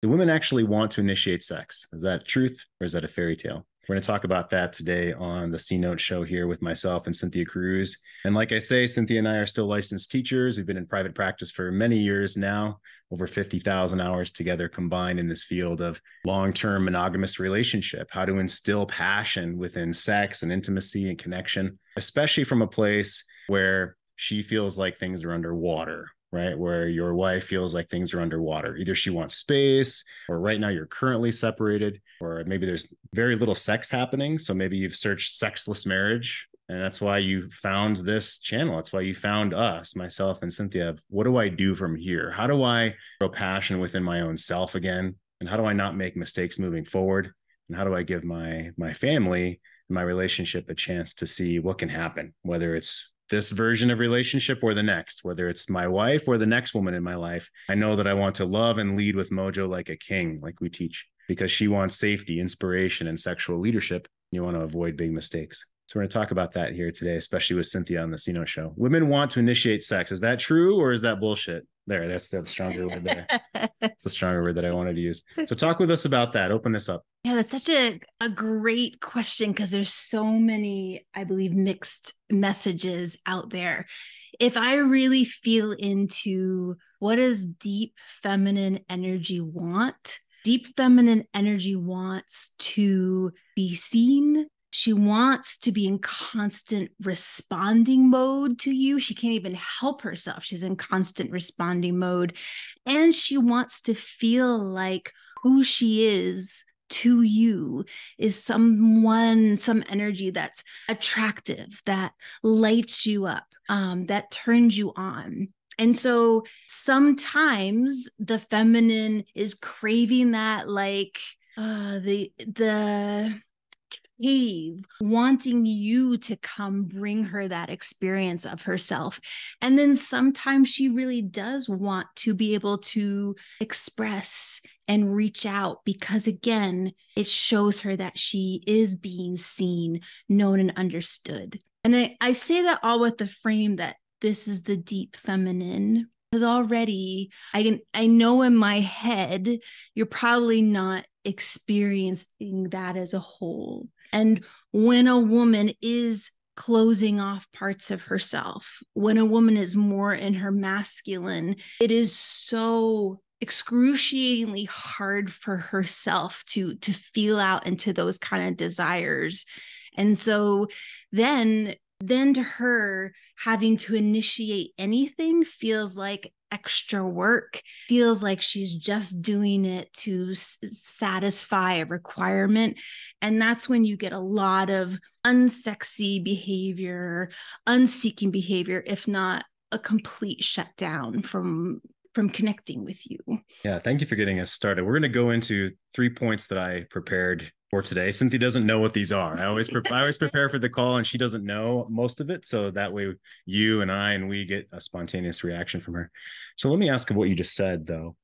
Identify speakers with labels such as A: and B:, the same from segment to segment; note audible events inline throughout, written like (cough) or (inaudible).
A: do women actually want to initiate sex? Is that truth or is that a fairy tale? We're going to talk about that today on the C Note show here with myself and Cynthia Cruz. And like I say, Cynthia and I are still licensed teachers. We've been in private practice for many years now, over 50,000 hours together combined in this field of long term monogamous relationship, how to instill passion within sex and intimacy and connection, especially from a place where she feels like things are underwater right? Where your wife feels like things are underwater. Either she wants space, or right now you're currently separated, or maybe there's very little sex happening. So maybe you've searched sexless marriage. And that's why you found this channel. That's why you found us, myself and Cynthia. What do I do from here? How do I grow passion within my own self again? And how do I not make mistakes moving forward? And how do I give my my family and my relationship a chance to see what can happen, whether it's this version of relationship or the next, whether it's my wife or the next woman in my life. I know that I want to love and lead with Mojo like a king, like we teach, because she wants safety, inspiration, and sexual leadership. You want to avoid big mistakes. So we're going to talk about that here today, especially with Cynthia on the Sino show. Women want to initiate sex. Is that true or is that bullshit? There, that's the stronger word there. (laughs) It's a stronger word that I wanted to use. So talk with us about that. Open this up.
B: Yeah, that's such a, a great question because there's so many, I believe, mixed messages out there. If I really feel into what does deep feminine energy want? Deep feminine energy wants to be seen, she wants to be in constant responding mode to you. She can't even help herself. She's in constant responding mode. And she wants to feel like who she is to you is someone, some energy that's attractive, that lights you up, um, that turns you on. And so sometimes the feminine is craving that, like, uh, the the cave, wanting you to come bring her that experience of herself. And then sometimes she really does want to be able to express and reach out because, again, it shows her that she is being seen, known, and understood. And I, I say that all with the frame that this is the deep feminine because already i can i know in my head you're probably not experiencing that as a whole and when a woman is closing off parts of herself, when a woman is more in her masculine, it is so excruciatingly hard for herself to to feel out into those kind of desires. And so then then to her having to initiate anything feels like extra work feels like she's just doing it to satisfy a requirement. And that's when you get a lot of unsexy behavior unseeking behavior if not a complete shutdown from from connecting with you.
A: Yeah thank you for getting us started. We're going to go into three points that i prepared for today. Cynthia doesn't know what these are. I always pre- I always prepare for the call, and she doesn't know most of it. So that way, you and I and we get a spontaneous reaction from her. So let me ask of what you just said, though.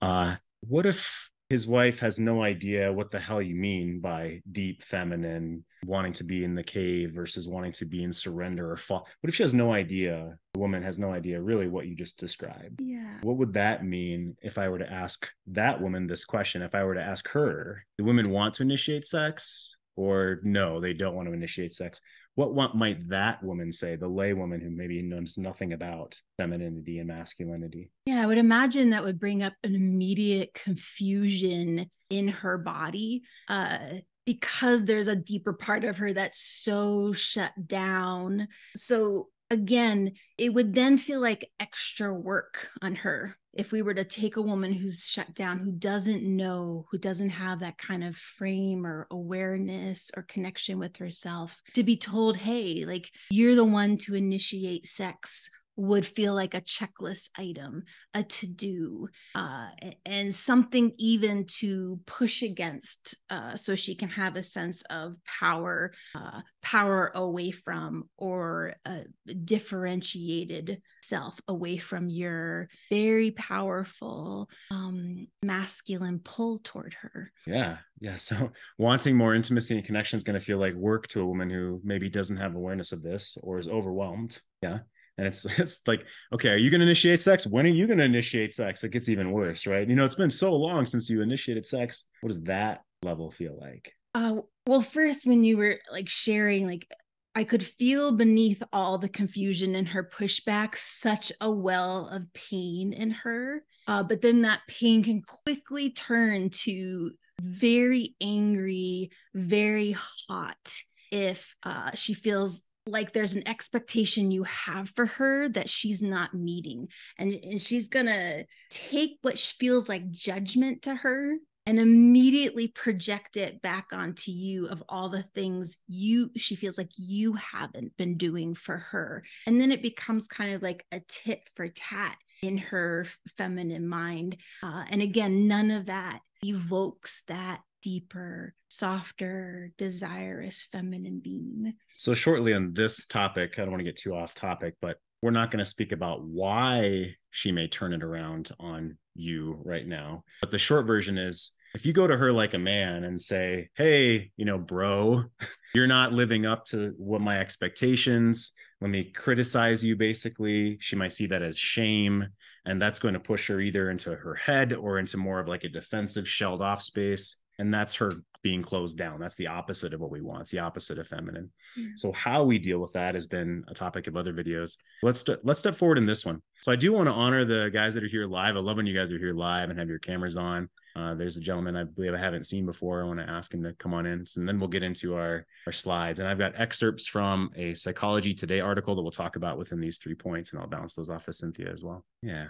A: Uh, what if his wife has no idea what the hell you mean by deep feminine wanting to be in the cave versus wanting to be in surrender or fall what if she has no idea the woman has no idea really what you just described
B: yeah
A: what would that mean if i were to ask that woman this question if i were to ask her do women want to initiate sex or no they don't want to initiate sex what, what might that woman say, the lay woman who maybe knows nothing about femininity and masculinity?
B: Yeah, I would imagine that would bring up an immediate confusion in her body. Uh, because there's a deeper part of her that's so shut down. So again, it would then feel like extra work on her if we were to take a woman who's shut down, who doesn't know, who doesn't have that kind of frame or awareness or connection with herself, to be told, hey, like you're the one to initiate sex would feel like a checklist item, a to do, uh, and something even to push against uh, so she can have a sense of power, uh, power away from, or a differentiated self away from your very powerful um, masculine pull toward her.
A: Yeah. Yeah. So (laughs) wanting more intimacy and connection is going to feel like work to a woman who maybe doesn't have awareness of this or is overwhelmed. Yeah And it's (laughs) it's like, okay, are you going to initiate sex? When are you going to initiate sex? It gets even worse, right? You know, it's been so long since you initiated sex. What does that level feel like?
B: Uh, well, first, when you were like sharing, like I could feel beneath all the confusion and her pushback such a well of pain in her. Uh, but then that pain can quickly turn to very angry, very hot if uh, she feels like there's an expectation you have for her that she's not meeting. And, and she's to take what feels like judgment to her and immediately project it back onto you of all the things you she feels like you haven't been doing for her and then it becomes kind of like a tit for tat in her feminine mind uh, and again none of that evokes that deeper softer desirous feminine being
A: so shortly on this topic i don't want to get too off topic but we're not going to speak about why she may turn it around on you right now. But the short version is if you go to her like a man and say, Hey, you know, bro, (laughs) you're not living up to what my expectations. Let me criticize you, basically. She might see that as shame. And that's going to push her either into her head or into more of like a defensive, shelled off space. And that's her being closed down. That's the opposite of what we want. It's the opposite of feminine. Mm-hmm. So how we deal with that has been a topic of other videos. Let's st- let's step forward in this one. So I do want to honor the guys that are here live. I love when you guys are here live and have your cameras on. Uh, there's a gentleman I believe I haven't seen before. I want to ask him to come on in, and then we'll get into our our slides. And I've got excerpts from a Psychology Today article that we'll talk about within these three points, and I'll bounce those off of Cynthia as well. Yeah.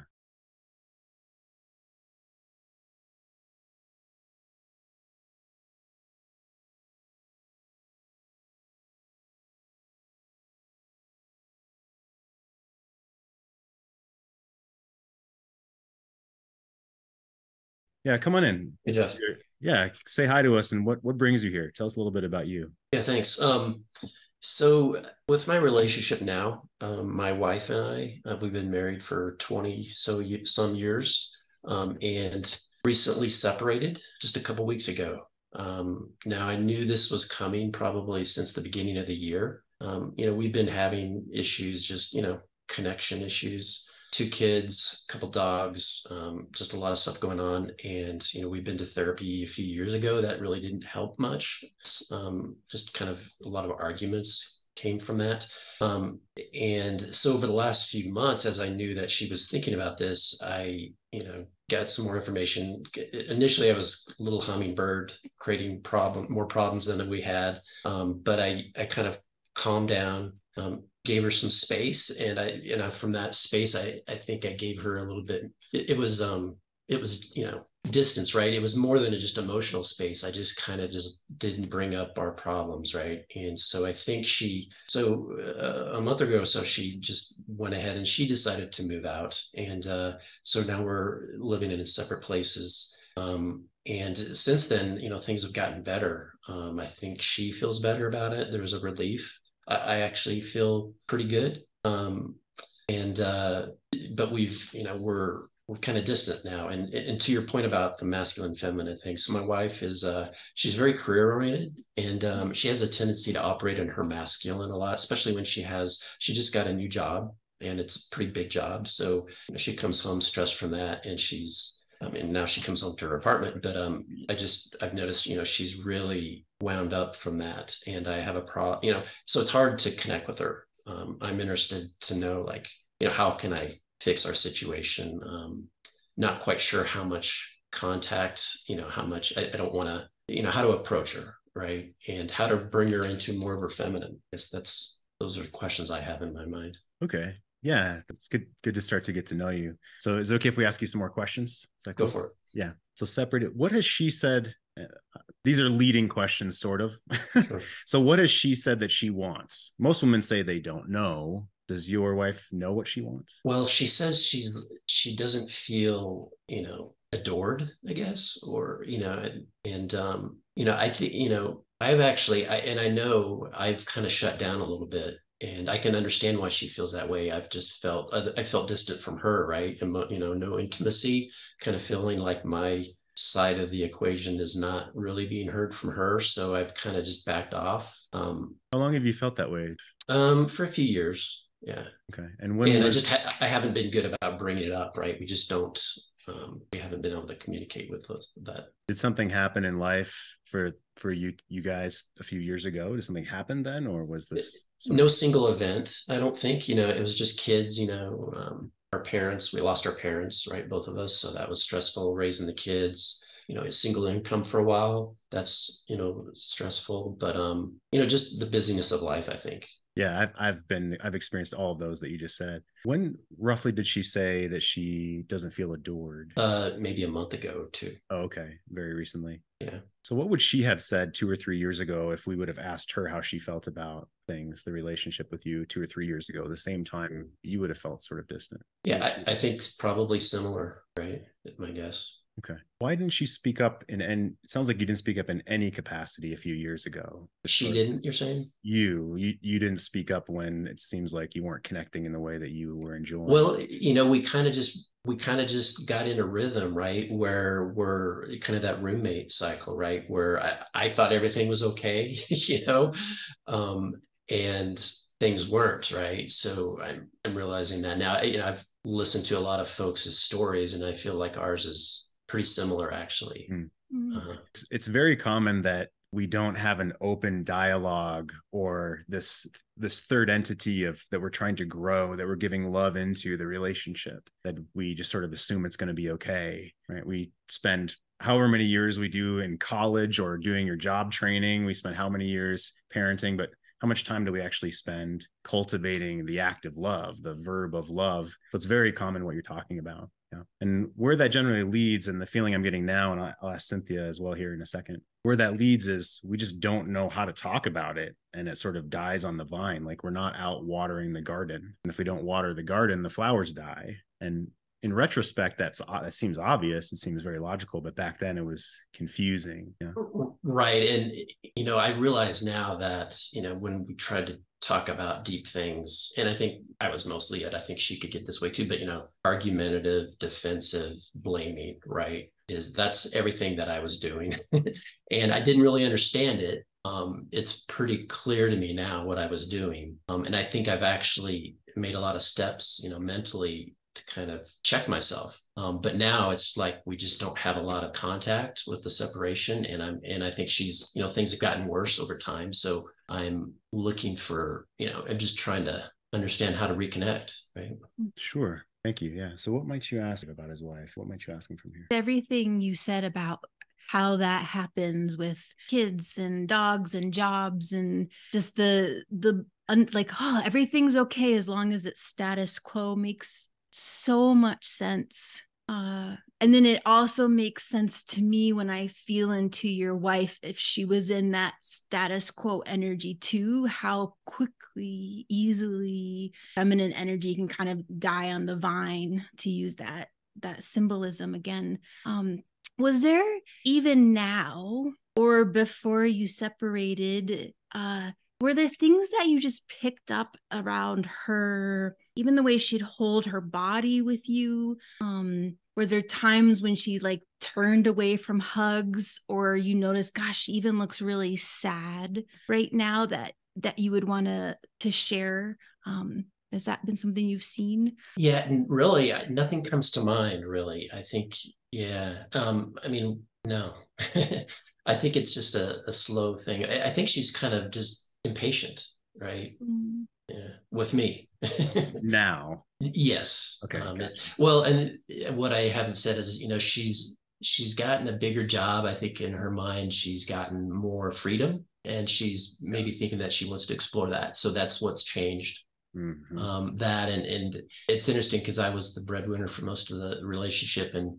A: Yeah, come on in. Yeah, say hi to us and what what brings you here? Tell us a little bit about you.
C: Yeah, thanks. Um, so with my relationship now, um, my wife and I, uh, we've been married for 20 so some years um, and recently separated just a couple weeks ago. Um, now I knew this was coming probably since the beginning of the year. Um, you know, we've been having issues, just, you know, connection issues two kids, a couple dogs, um, just a lot of stuff going on. And, you know, we've been to therapy a few years ago. That really didn't help much. Um, just kind of a lot of arguments came from that. Um, and so over the last few months, as I knew that she was thinking about this, I, you know, got some more information. Initially, I was a little hummingbird creating problem, more problems than we had. Um, but I, I kind of calmed down, um, gave her some space and i you know from that space i i think i gave her a little bit it, it was um it was you know distance right? It was more than just emotional space. I just kind of just didn't bring up our problems right? And so i think she so uh, a month ago so she just went ahead and she decided to move out. And uh, so now we're living in separate places. Um, and since then you know things have gotten better. Um, i think she feels better about it. There's a relief I, I actually feel pretty good. Um, and uh, but we've you know we're we're kind of distant now. And and to your point about the masculine feminine thing, so my wife is uh, she's very career oriented, and um, she has a tendency to operate in her masculine a lot, especially when she has she just got a new job and it's a pretty big job. So she comes home stressed from that, and she's um, and now she comes home to her apartment. But um, I just I've noticed, you know, she's really wound up from that, and I have a pro, you know, so it's hard to connect with her. Um, I'm interested to know, like, you know, how can I fix our situation? Um, not quite sure how much contact, you know, how much I, I don't want to, you know, how to approach her, right, and how to bring her into more of her feminine. I guess that's those are questions I have in my mind.
A: Okay. Yeah, it's good. Good to start to get to know you. So, is it okay if we ask you some more questions?
C: Cool? Go for it.
A: Yeah. So, separate. What has she said? These are leading questions, sort of. Sure. (laughs) so, what has she said that she wants? Most women say they don't know. Does your wife know what she wants?
C: Well, she says she's she doesn't feel you know adored, I guess, or you know, and, and um, you know, I think you know, I've actually, I, and I know I've kind of shut down a little bit and I can understand why she feels that way. I've just felt I felt distant from her, right? And you know, no intimacy, kind of feeling like my side of the equation is not really being heard from her. So I've kind of just backed off. Um,
A: How long have you felt that way?
C: Um, for a few years. Yeah.
A: Okay. And when
C: and
A: was...
C: I just ha- I haven't been good about bringing it up, right? We just don't. Um, we haven't been able to communicate with those, that.
A: Did something happen in life for for you you guys a few years ago? Did something happen then, or was this
C: something... no single event? I don't think. You know, it was just kids. You know, um, our parents. We lost our parents, right? Both of us. So that was stressful. Raising the kids. You know, a single income for a while. That's you know stressful. But um, you know, just the busyness of life. I think
A: yeah I've, I've been i've experienced all of those that you just said. When roughly did she say that she doesn't feel adored?
C: Uh maybe a month ago or two.
A: Oh, okay. Very recently.
C: Yeah.
A: So what would she have said two or three years ago if we would have asked her how she felt about things the relationship with you two or three years ago the same time you would have felt sort of distant?
C: Yeah i, I think probably similar right? My guess
A: Okay. Why didn't she speak up in and it sounds like you didn't speak up in any capacity a few years ago.
C: She didn't, you're saying?
A: You, you you didn't speak up when it seems like you weren't connecting in the way that you were enjoying.
C: Well, you know, we kind of just we kind of just got in a rhythm, right? Where we're kind of that roommate cycle, right? Where I, I thought everything was okay, (laughs) you know, um, and things weren't, right? So I'm I'm realizing that now. You know, I've listened to a lot of folks' stories, and I feel like ours is pretty similar actually. Mm.
A: Uh, it's, it's very common that we don't have an open dialogue or this this third entity of that we're trying to grow that we're giving love into the relationship that we just sort of assume it's going to be okay right? We spend however many years we do in college or doing your job training we spend how many years parenting but how much time do we actually spend cultivating the act of love the verb of love? So it's very common what you're talking about yeah. And where that generally leads, and the feeling I'm getting now, and I'll ask Cynthia as well here in a second, where that leads is we just don't know how to talk about it. And it sort of dies on the vine. Like we're not out watering the garden. And if we don't water the garden, the flowers die. And in retrospect, that's that seems obvious. It seems very logical, but back then it was confusing.
C: Right, and you know, I realize now that you know when we tried to talk about deep things, and I think I was mostly it. I think she could get this way too, but you know, argumentative, defensive, blaming. Right, is that's everything that I was doing, (laughs) and I didn't really understand it. Um, it's pretty clear to me now what I was doing, um, and I think I've actually made a lot of steps, you know, mentally to kind of check myself. Um, but now it's like we just don't have a lot of contact with the separation, and I'm and I think she's you know things have gotten worse over time. So I'm looking for you know I'm just trying to understand how to reconnect. Right.
A: Sure. Thank you. Yeah. So what might you ask about his wife? What might you ask him from here?
B: Everything you said about how that happens with kids and dogs and jobs and just the the like oh everything's okay as long as it's status quo makes so much sense. Uh, and then it also makes sense to me when I feel into your wife, if she was in that status quo energy too, how quickly, easily feminine energy can kind of die on the vine, to use that that symbolism again. Um, was there even now or before you separated, uh, were there things that you just picked up around her even the way she'd hold her body with you um were there times when she like turned away from hugs or you notice gosh she even looks really sad right now that that you would want to to share um has that been something you've seen
C: yeah really nothing comes to mind really i think yeah um i mean no (laughs) i think it's just a, a slow thing I, I think she's kind of just impatient, right? Mm. Yeah, with me.
A: now.
C: Yes.
A: Okay. Um,
C: gotcha. well, and what I haven't said is, you know, she's she's gotten a bigger job. I think in her mind, she's gotten more freedom, and she's maybe thinking that she wants to explore that. So that's what's changed Mm-hmm. Um, that and and it's interesting because I was the breadwinner for most of the relationship, and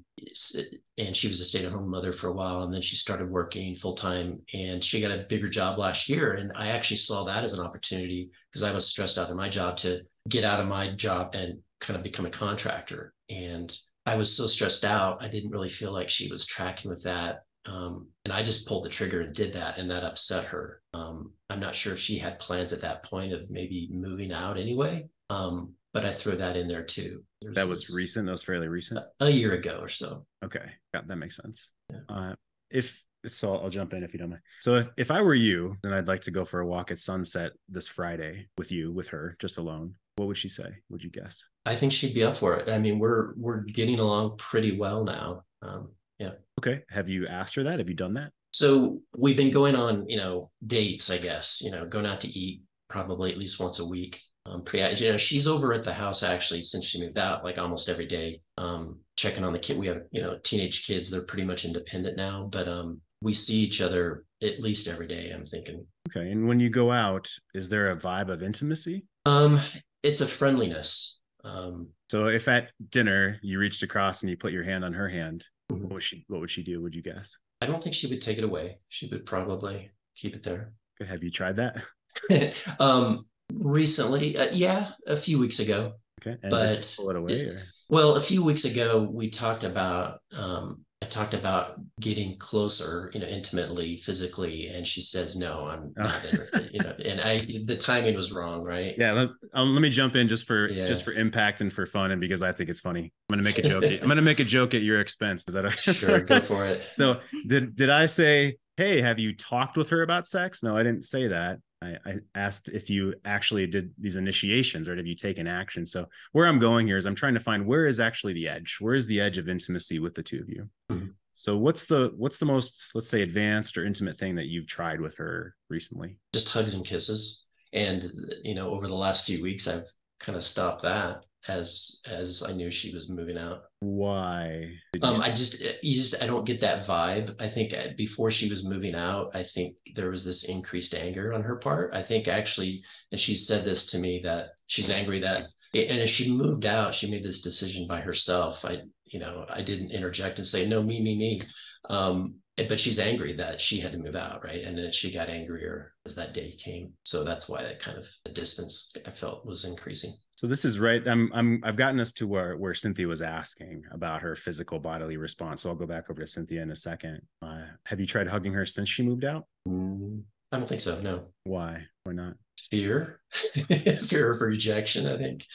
C: and she was a stay-at-home mother for a while, and then she started working full time, and she got a bigger job last year, and I actually saw that as an opportunity because I was stressed out in my job to get out of my job and kind of become a contractor, and I was so stressed out, I didn't really feel like she was tracking with that, um, and I just pulled the trigger and did that, and that upset her. Um, I'm not sure if she had plans at that point of maybe moving out anyway. Um, but I threw that in there too.
A: There's that was this, recent. That was fairly recent.
C: A, a, year ago or so.
A: Okay, yeah, that makes sense. Yeah. Uh, if so, I'll jump in if you don't mind. So if if I were you, then I'd like to go for a walk at sunset this Friday with you, with her, just alone. what would she say? Would you guess?
C: I think she'd be up for it. I mean, we're we're getting along pretty well now. Um, yeah.
A: Okay. Have you asked her that? Have you done that?
C: So we've been going on, you know, dates, I guess, you know, going out to eat probably at least once a week. Um, pretty, you know, she's over at the house actually since she moved out, like almost every day, um, checking on the kid. We have, you know, teenage kids. They're pretty much independent now, but um, we see each other at least every day. I'm thinking.
A: Okay. And when you go out, is there a vibe of intimacy?
C: Um, it's a friendliness. Um,
A: so if at dinner you reached across and you put your hand on her hand,
C: mm-hmm.
A: what would she what would she do? Would you guess?
C: I don't think she would take it away. She would probably keep it there.
A: Have you tried that? (laughs) (laughs)
C: um, recently, uh, yeah, a few weeks ago.
A: Okay,
C: and but
A: pull it away. Or?
C: Well, a few weeks ago, we talked about um, talked about getting closer, you know, intimately, physically, and she says, "No, I'm oh. (laughs) not." you know, and I the timing was wrong, right?
A: Yeah. Let, um, let me jump in just for yeah. just for impact and for fun, and because I think it's funny. I'm gonna make a joke. (laughs) I'm gonna make a joke at your expense. Is that okay?
C: Sure, go for it. (laughs)
A: So did did I say, "Hey, have you talked with her about sex?" No, I didn't say that. I, I, asked if you actually did these initiations or have you taken action. So where I'm going here is I'm trying to find where is actually the edge. Where is the edge of intimacy with the two of you? Mm-hmm. So what's the what's the most let's say advanced or intimate thing that you've tried with her recently?
C: Just hugs and kisses. And you know, over the last few weeks, I've kind of stopped that as as I knew she was moving out.
A: Why?
C: Um, I just you just I don't get that vibe. I think uh, before she was moving out, I think there was this increased anger on her part. I think actually, and she said this to me that she's angry that and as she moved out, she made this decision by herself. I you know I didn't interject and say no me me me. Um, but she's angry that she had to move out, right? And then she got angrier as that day came. So that's why that kind of the distance I felt was increasing.
A: So this is right. I'm I'm I've gotten us to where where Cynthia was asking about her physical bodily response. So I'll go back over to Cynthia in a second. Uh, have you tried hugging her since she moved out?
C: Mm, I don't think so. No.
A: Why? Why not?
C: Fear, (laughs) fear of rejection. I think,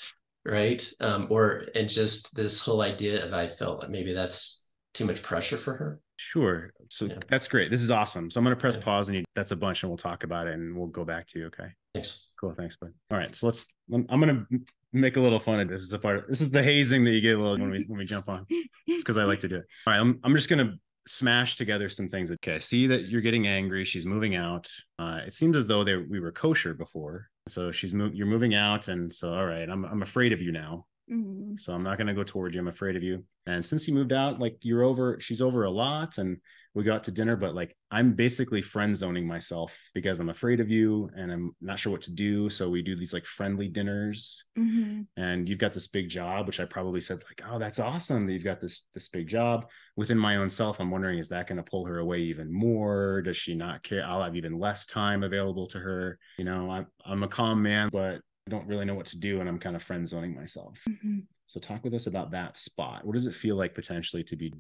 C: right? Um, or and just this whole idea of I felt like maybe that's too much pressure for her.
A: Sure. So yeah. that's great. This is awesome. So I'm going to press yeah. pause and you, that's a bunch and we'll talk about it and we'll go back to you. Okay.
C: Thanks.
A: Cool. Thanks, bud. All right. So let's, I'm, I'm going to make a little fun of this. This is a part of, this is the hazing that you get a little when we, when we jump on. It's because I like to do it. All right. I'm, I'm just going to smash together some things. Okay. I see that you're getting angry. She's moving out. Uh, it seems as though they, we were kosher before. So she's moving, you're moving out. And so, all right, I'm, I'm afraid of you now. Mm-hmm. So I'm not going to go towards you. I'm afraid of you. And since you moved out, like you're over, she's over a lot and we got to dinner, but like I'm basically friend zoning myself because I'm afraid of you and I'm not sure what to do. So we do these like friendly dinners. Mm-hmm. And you've got this big job, which I probably said like, oh, that's awesome that you've got this this big job. Within my own self, I'm wondering, is that going to pull her away even more? Does she not care? I'll have even less time available to her. You know, I'm I'm a calm man, but don't really know what to do and I'm kind of friend zoning myself. Mm-hmm. So talk with us about that spot. What does it feel like potentially to be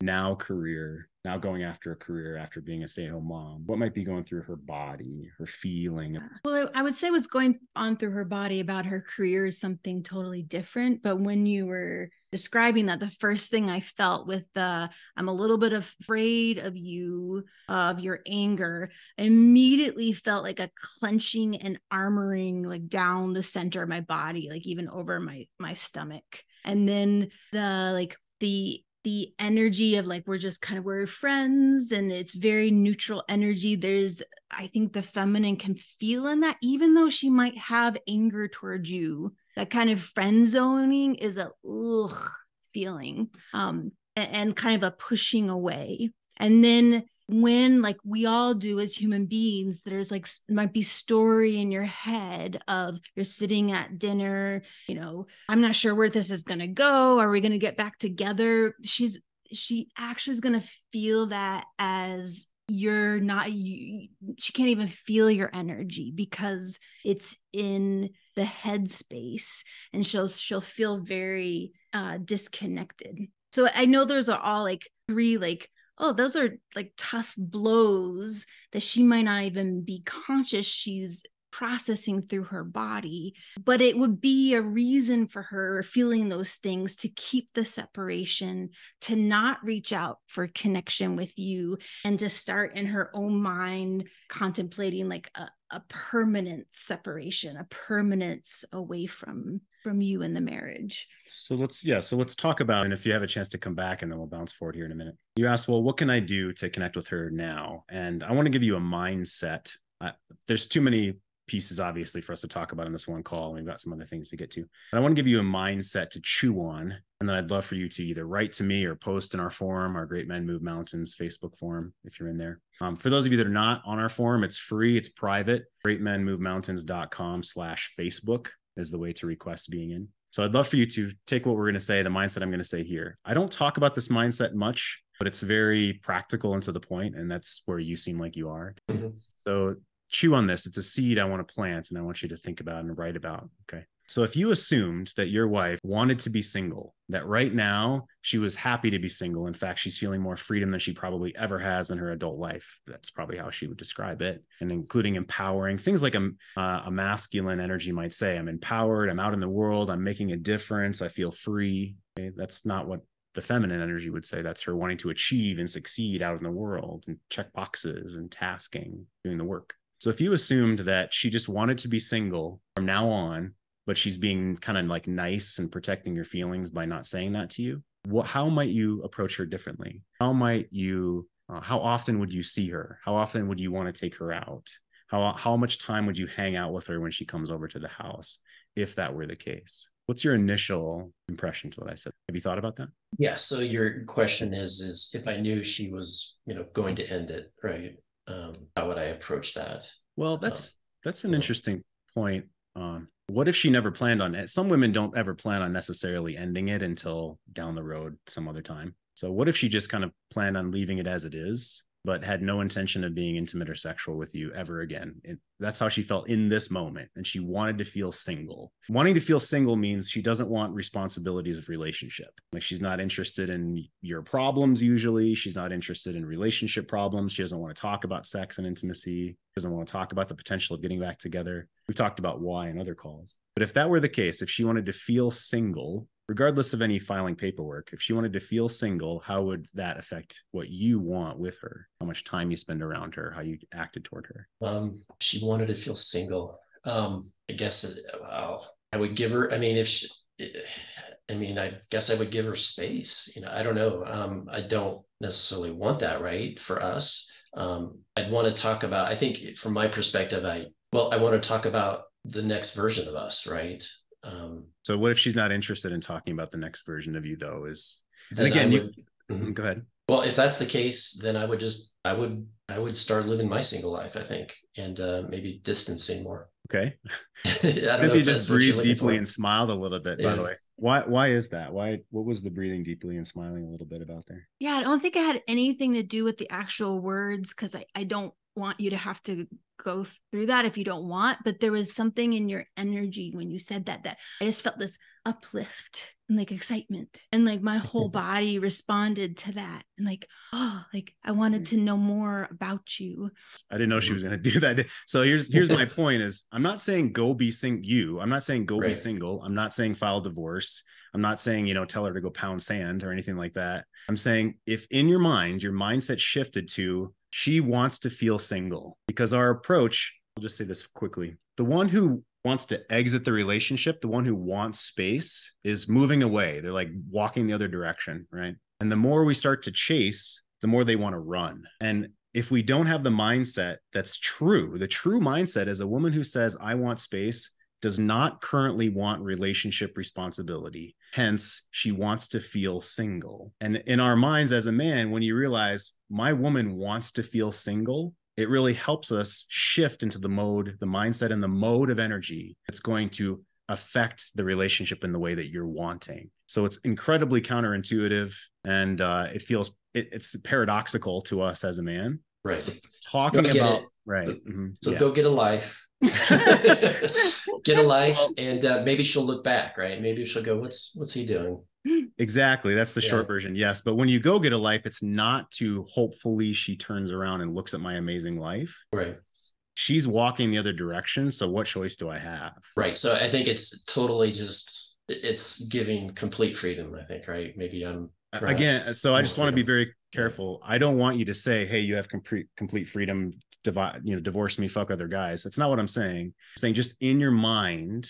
A: now career, now going after a career after being a stay-at-home mom? What might be going through her body, her feeling?
B: Well, I would say what's going on through her body about her career is something totally different. But when you were describing that, the first thing I felt with the I'm a little bit afraid of you, of your anger, I immediately felt like a clenching and armoring like down the center of my body, like even over my my stomach. And then the like the the energy of like we're just kind of we're friends and it's very neutral energy. There's i think the feminine can feel in that even though she might have anger towards you. That kind of friend zoning is a ugh feeling um and, and kind of a pushing away. And then when like we all do as human beings there's like might be story in your head of you're sitting at dinner you know i'm not sure where this is going to go. Are we going to get back together? She's she actually is going to feel that as you're not you she can't even feel your energy because it's in the headspace and she'll she'll feel very uh disconnected. So i know those are all like three like oh, those are like tough blows that she might not even be conscious she's processing through her body. But it would be a reason for her feeling those things to keep the separation, to not reach out for connection with you, and to start in her own mind contemplating like a, a permanent separation, a permanence away from from you in the marriage.
A: So let's yeah, so let's talk about and if you have a chance to come back and then we'll bounce forward here in a minute. You asked, well, what can I do to connect with her now? And I want to give you a mindset. There's too many pieces obviously for us to talk about in this one call. We've got some other things to get to. But I want to give you a mindset to chew on. And then I'd love for you to either write to me or post in our forum, our Great Men Move Mountains Facebook forum, if you're in there. Um, for those of you that are not on our forum, it's free, it's private. Greatmenmovemountains.com slash Facebook is the way to request being in. So I'd love for you to take what we're going to say, the mindset I'm going to say here. I don't talk about this mindset much, but it's very practical and to the point, and that's where you seem like you are. Mm-hmm. So chew on this. It's a seed I want to plant and I want you to think about and write about. Okay. So if you assumed that your wife wanted to be single, that right now she was happy to be single, in fact, she's feeling more freedom than she probably ever has in her adult life. That's probably how she would describe it, and including empowering things like a, uh, a masculine energy might say. I'm empowered. I'm out in the world. I'm making a difference. I feel free. Okay? That's not what the feminine energy would say. That's her wanting to achieve and succeed out in the world and check boxes and tasking, doing the work. So if you assumed that she just wanted to be single from now on, but she's being kind of like nice and protecting your feelings by not saying that to you, what how might you approach her differently? How might you uh, how often would you see her? How often would you want to take her out? How how much time would you hang out with her when she comes over to the house if that were the case? What's your initial impression to what I said? Have you thought about that?
C: Yeah. So your question is is if I knew she was, you know, going to end it, right? um, how would I approach that?
A: Well, that's um, that's an interesting point. Um, what if she never planned on it? Some women don't ever plan on necessarily ending it until down the road some other time. So what if she just kind of planned on leaving it as it is but had no intention of being intimate or sexual with you ever again. That's how she felt in this moment. And she wanted to feel single. Wanting to feel single means she doesn't want responsibilities of relationship. Like she's not interested in your problems usually. She's not interested in relationship problems. She doesn't want to talk about sex and intimacy. Doesn't want to talk about the potential of getting back together. We've talked about why in other calls. But if that were the case, if she wanted to feel single, regardless of any filing paperwork, if she wanted to feel single, how would that affect what you want with her? How much time you spend around her, how you acted toward her?
C: Um, she wanted to feel single. Um, I guess well, I would give her. I mean, if she, I mean, I guess I would give her space. You know, I don't know. Um, I don't necessarily want that, right? For us, um, I'd want to talk about. I think, from my perspective, I well, I want to talk about the next version of us, right?
A: Um, so what if she's not interested in talking about the next version of you though? Is and again, would, you mm-hmm. go ahead.
C: Well, if that's the case, then I would just I would I would start living my single life, I think, and uh, maybe distancing more. (laughs)
A: Okay. I think you just breathed deeply for. and smiled a little bit. Yeah. By the way, why why is that? Why what was the breathing deeply and smiling a little bit about there?
B: Yeah, I don't think it had anything to do with the actual words because I I don't want you to have to go through that if you don't want but there was something in your energy when you said that that i just felt this uplift and like excitement and like my (laughs) whole body responded to that and like oh like i wanted mm. to know more about you
A: i didn't know she was going (laughs) to do that so here's (laughs) here's my point is i'm not saying go be sing you i'm not saying go right. be single i'm not saying file divorce i'm not saying you know tell her to go pound sand or anything like that i'm saying if in your mind your mindset shifted to she wants to feel single because our approach, I'll just say this quickly. The one who wants to exit the relationship, the one who wants space is moving away. They're like walking the other direction, right? And the more we start to chase, the more they want to run. And if we don't have the mindset that's true, the true mindset is a woman who says, I want space, does not currently want relationship responsibility. Hence, she wants to feel single. And in our minds as a man, when you realize my woman wants to feel single, it really helps us shift into the mode, the mindset, and the mode of energy that's going to affect the relationship in the way that you're wanting. So it's incredibly counterintuitive and uh, it feels it, it's paradoxical to us as a man.
C: Right. So
A: talking about it. right. Mm-hmm.
C: So yeah. go get a life (laughs) get a (laughs) life and uh, maybe she'll look back right? Maybe she'll go what's what's he doing?
A: Exactly. That's the yeah. short version yes. But when you go get a life it's not to hopefully she turns around and looks at my amazing life.
C: Right.
A: She's walking the other direction so what choice do i have?
C: Right. So i think it's totally just it's giving complete freedom i think right? Maybe i'm
A: again so i just want to be very careful. I don't want you to say hey you have complete complete freedom divide you know divorce me fuck other guys. That's not what i'm saying. I'm saying just in your mind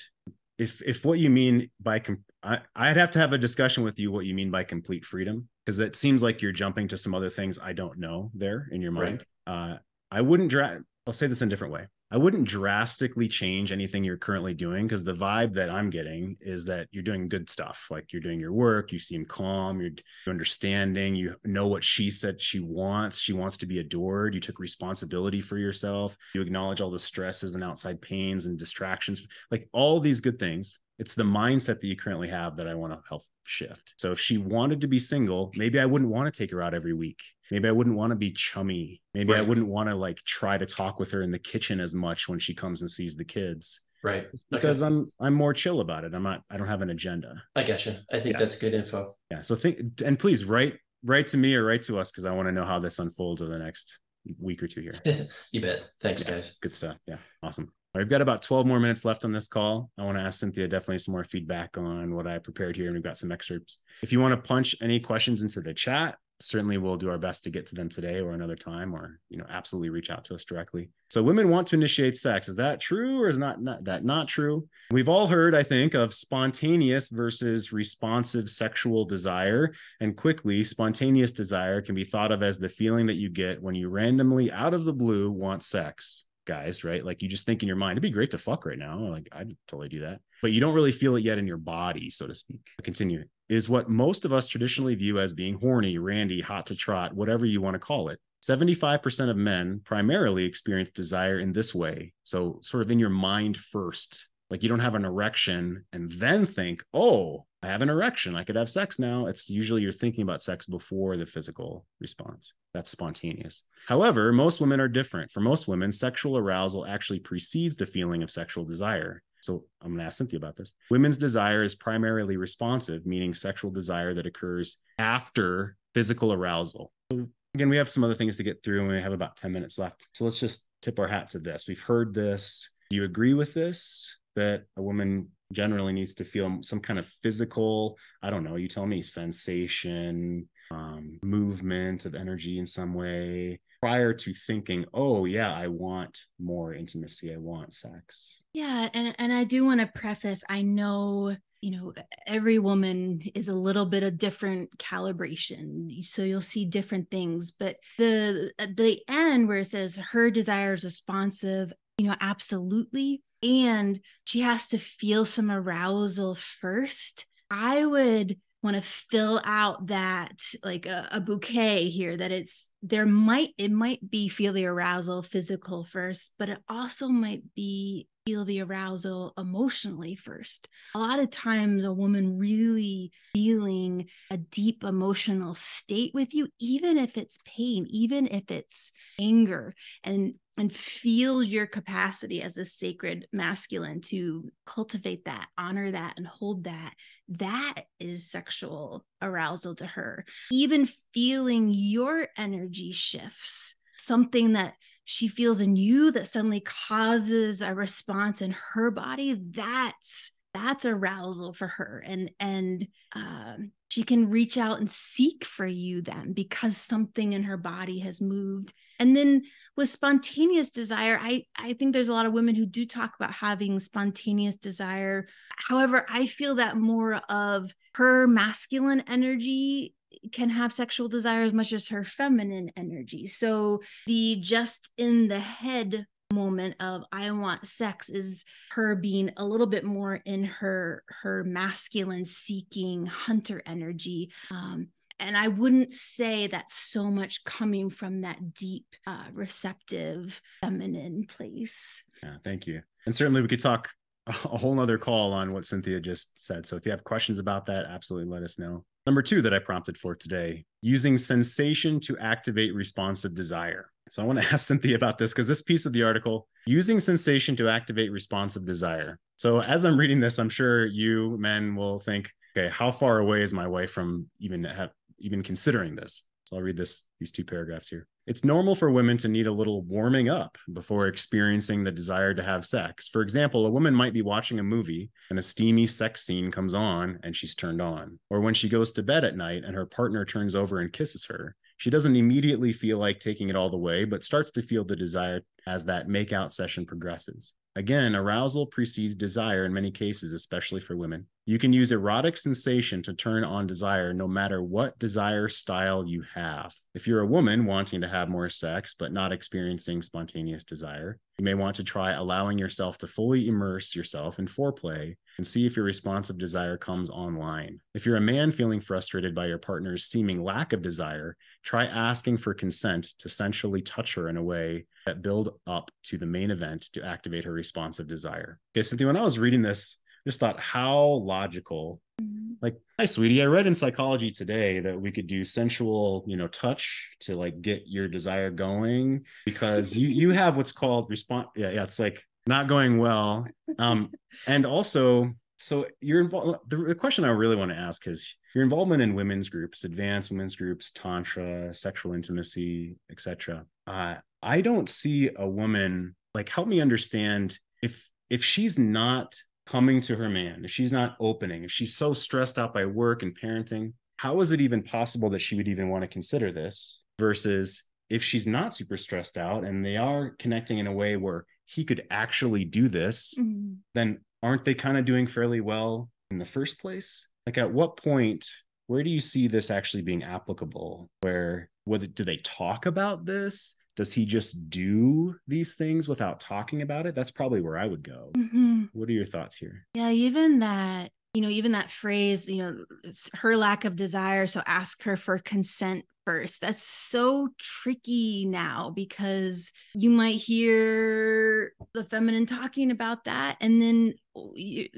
A: if if what you mean by com- I, i'd have to have a discussion with you what you mean by complete freedom because it seems like you're jumping to some other things i don't know there in your mind. Right. uh i wouldn't dra- i'll say this in a different way I wouldn't drastically change anything you're currently doing because the vibe that I'm getting is that you're doing good stuff. Like you're doing your work, you seem calm, you're understanding, you know what she said she wants. She wants to be adored. You took responsibility for yourself. You acknowledge all the stresses and outside pains and distractions, like all these good things. It's the mindset that you currently have that I want to help shift. So if she wanted to be single, maybe I wouldn't want to take her out every week. Maybe I wouldn't want to be chummy. Maybe right. I wouldn't want to like try to talk with her in the kitchen as much when she comes and sees the kids.
C: Right.
A: Because okay. I'm I'm more chill about it. I'm not I don't have an agenda.
C: I gotcha. I think that's good info.
A: Yeah. So think and please write write to me or write to us because I want to know how this unfolds over the next week or two here. (laughs)
C: you bet. Thanks,
A: yeah,
C: guys.
A: Good stuff. Yeah. Awesome. We've got about 12 more minutes left on this call. I want to ask Cynthia definitely some more feedback on what I prepared here, and we've got some excerpts. If you want to punch any questions into the chat, certainly we'll do our best to get to them today or another time or you know absolutely reach out to us directly so women want to initiate sex is that true or is not, not that not true we've all heard i think of spontaneous versus responsive sexual desire and quickly spontaneous desire can be thought of as the feeling that you get when you randomly out of the blue want sex guys, right? Like you just think in your mind, it'd be great to fuck right now. Like I'd totally do that. But you don't really feel it yet in your body, so to speak. Continue. Is what most of us traditionally view as being horny, randy, hot to trot, whatever you want to call it. 75% of men primarily experience desire in this way. So, sort of in your mind first. Like you don't have an erection and then think, oh, I have an erection. I could have sex now. It's usually you're thinking about sex before the physical response. That's spontaneous. However, most women are different. For most women, sexual arousal actually precedes the feeling of sexual desire. So I'm going to ask Cynthia about this. Women's desire is primarily responsive, meaning sexual desire that occurs after physical arousal. So again, we have some other things to get through and we have about 10 minutes left. So let's just tip our hat to this. We've heard this. Do you agree with this? That a woman generally needs to feel some kind of physical i don't know you tell me sensation um, movement of energy in some way prior to thinking oh yeah i want more intimacy i want sex.
B: Yeah and, and i do want to preface i know you know every woman is a little bit of different calibration so you'll see different things but the the end where it says her desire is responsive you know absolutely. And she has to feel some arousal first, I would want to fill out that like a, a, bouquet here that it's there might it might be feel the arousal physical first but it also might be feel the arousal emotionally first. A lot of times a woman really feeling a deep emotional state with you even if it's pain even if it's anger and and feels your capacity as a sacred masculine to cultivate that, honor that, and hold that, that is sexual arousal to her. Even feeling your energy shifts, something that she feels in you that suddenly causes a response in her body, that's that's arousal for her and and um, she can reach out and seek for you then because something in her body has moved and then with spontaneous desire i i think there's a lot of women who do talk about having spontaneous desire. However i feel that more of her masculine energy can have sexual desire as much as her feminine energy. So the just in the head moment of i want sex is her being a little bit more in her her masculine seeking hunter energy. Um, and I wouldn't say that's so much coming from that deep, uh, receptive, feminine place.
A: Yeah, thank you. And certainly we could talk a whole nother call on what Cynthia just said. So if you have questions about that, absolutely let us know. Number two that I prompted for today using sensation to activate responsive desire. So I want to (laughs) ask Cynthia about this because this piece of the article, using sensation to activate responsive desire. So as I'm reading this, I'm sure you men will think, okay, how far away is my wife from even have, even considering this. So I'll read this these two paragraphs here. It's normal for women to need a little warming up before experiencing the desire to have sex. For example, a woman might be watching a movie and a steamy sex scene comes on and she's turned on. Or when she goes to bed at night and her partner turns over and kisses her. She doesn't immediately feel like taking it all the way, but starts to feel the desire as that makeout session progresses. Again, arousal precedes desire in many cases, especially for women. You can use erotic sensation to turn on desire no matter what desire style you have. If you're a woman wanting to have more sex but not experiencing spontaneous desire, you may want to try allowing yourself to fully immerse yourself in foreplay and see if your responsive desire comes online. If you're a man feeling frustrated by your partner's seeming lack of desire, try asking for consent to sensually touch her in a way that build up to the main event to activate her responsive desire. Okay, Cynthia, when I was reading this, I just thought how logical.
B: Mm-hmm.
A: Like, hi, sweetie. I read in psychology today that we could do sensual, you know, touch to like get your desire going because (laughs) you you have what's called response. Yeah, yeah. It's like not going well. Um, (laughs) and also, so you're involved. The, the question I really want to ask is your involvement in women's groups, advanced women's groups, tantra, sexual intimacy, etc. Uh, I don't see a woman like help me understand if if she's not coming to her man, if she's not opening, if she's so stressed out by work and parenting, how is it even possible that she would even want to consider this versus if she's not super stressed out and they are connecting in a way where he could actually do this,
B: Mm-hmm.
A: then aren't they kind of doing fairly well in the first place? Like at what point where do you see this actually being applicable? Where whether do they talk about this? Does he just do these things without talking about it? That's probably where I would go.
B: Mm-hmm.
A: What are your thoughts here?
B: Yeah, even that, you know, even that phrase, you know, it's her lack of desire. So ask her for consent first. That's so tricky now because you might hear the feminine talking about that. And then you,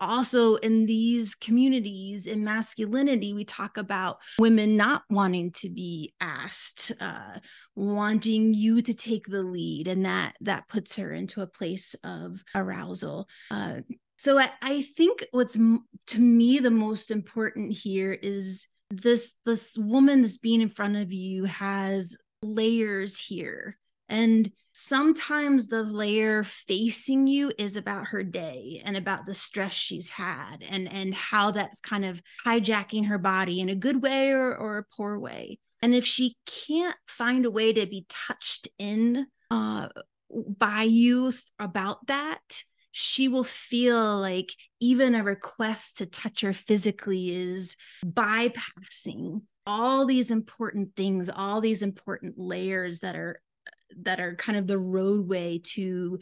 B: also in these communities in masculinity, we talk about women not wanting to be asked, uh, wanting you to take the lead. And that that puts her into a place of arousal. Uh, so I, I think what's to me the most important here is this this woman that's being in front of you has layers here. And sometimes the layer facing you is about her day and about the stress she's had and and how that's kind of hijacking her body in a good way or, or a poor way. And if she can't find a way to be touched in uh, by you th- about that she will feel like even a request to touch her physically is bypassing all these important things all these important layers that are that are kind of the roadway to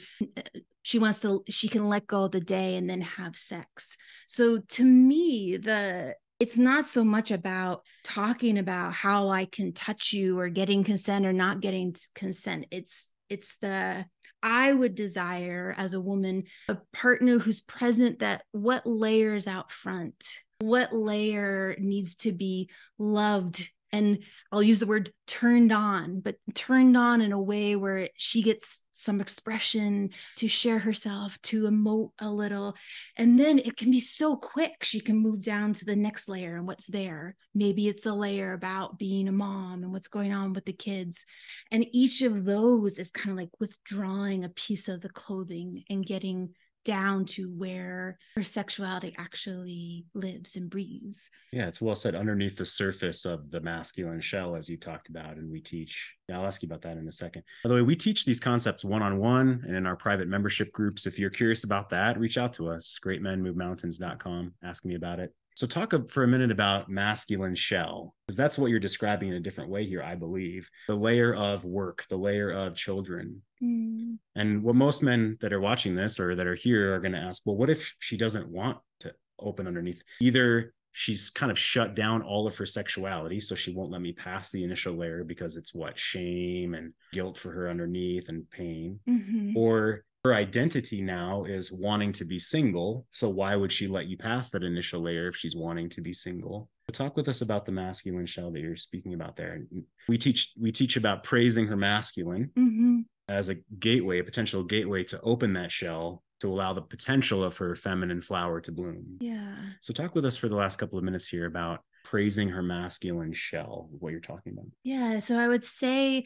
B: she wants to she can let go of the day and then have sex. So to me the it's not so much about talking about how i can touch you or getting consent or not getting consent. It's it's the i would desire as a woman a partner who's present that what layers out front what layer needs to be loved and I'll use the word turned on, but turned on in a way where she gets some expression to share herself, to emote a little. And then it can be so quick. She can move down to the next layer and what's there. Maybe it's a layer about being a mom and what's going on with the kids. And each of those is kind of like withdrawing a piece of the clothing and getting down to where her sexuality actually lives and breathes.
A: Yeah, it's well said underneath the surface of the masculine shell, as you talked about, and we teach. Yeah, I'll ask you about that in a second. By the way, we teach these concepts one on one and in our private membership groups. If you're curious about that, reach out to us, greatmenmovemountains.com. Ask me about it. So, talk for a minute about masculine shell, because that's what you're describing in a different way here, I believe. The layer of work, the layer of children.
B: Mm.
A: And what most men that are watching this or that are here are going to ask, well, what if she doesn't want to open underneath? Either she's kind of shut down all of her sexuality, so she won't let me pass the initial layer because it's what shame and guilt for her underneath and pain,
B: Mhm.
A: or her identity now is wanting to be single. So why would she let you pass that initial layer if she's wanting to be single? Talk with us about the masculine shell that you're speaking about there. We teach we teach about praising her masculine
B: Mhm.
A: as a gateway, a potential gateway to open that shell to allow the potential of her feminine flower to bloom.
B: Yeah.
A: So talk with us for the last couple of minutes here about praising her masculine shell, what you're talking about.
B: Yeah. So I would say,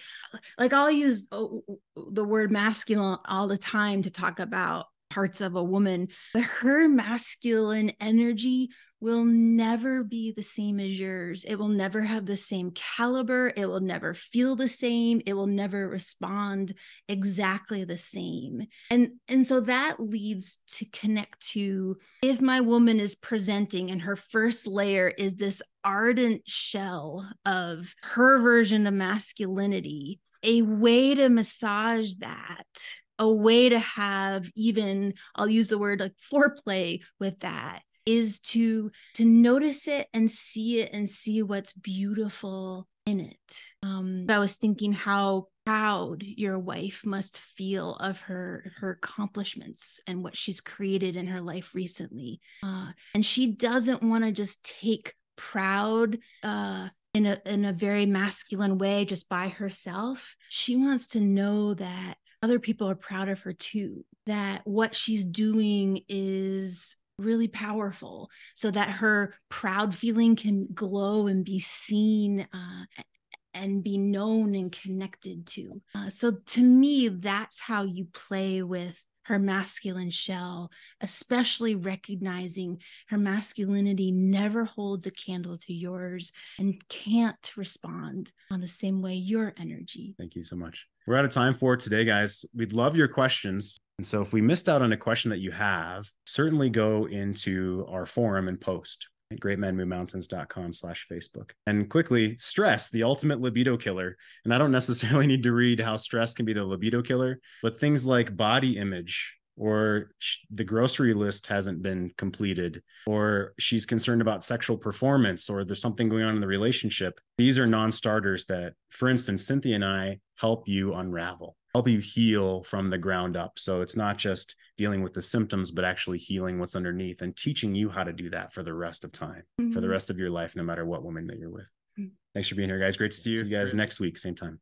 B: like, I'll use oh, the word masculine all the time to talk about parts of a woman, but her masculine energy will never be the same as yours. It will never have the same caliber. It will never feel the same. It will never respond exactly the same. And and so that leads to connect to if my woman is presenting and her first layer is this ardent shell of her version of masculinity, a way to massage that a way to have even i'll use the word like foreplay with that is to to notice it and see it and see what's beautiful in it. Um i was thinking how proud your wife must feel of her her accomplishments and what she's created in her life recently. Uh, and she doesn't want to just take proud uh in a in a very masculine way just by herself. She wants to know that other people are proud of her too that what she's doing is really powerful so that her proud feeling can glow and be seen uh, and be known and connected to. Uh, so to me, that's how you play with her masculine shell, especially recognizing her masculinity never holds a candle to yours and can't respond on the same way your energy.
A: Thank you so much. We're out of time for today, guys. We'd love your questions. And so if we missed out on a question that you have, certainly go into our forum and post at greatmenmovemountains.com slash Facebook. And quickly, stress, the ultimate libido killer. And I don't necessarily (laughs) need to read how stress can be the libido killer, but things like body image, or the grocery list hasn't been completed, or she's concerned about sexual performance, or there's something going on in the relationship. These are non starters that, for instance, Cynthia and I help you unravel, help you heal from the ground up. So it's not just dealing with the symptoms, but actually healing what's underneath and teaching you how to do that for the rest of time, mm-hmm. for the mm-hmm. rest of your life, no matter what woman that you're with. Mm-hmm. Thanks for being here, guys. Great to see you, see you guys next week, same time.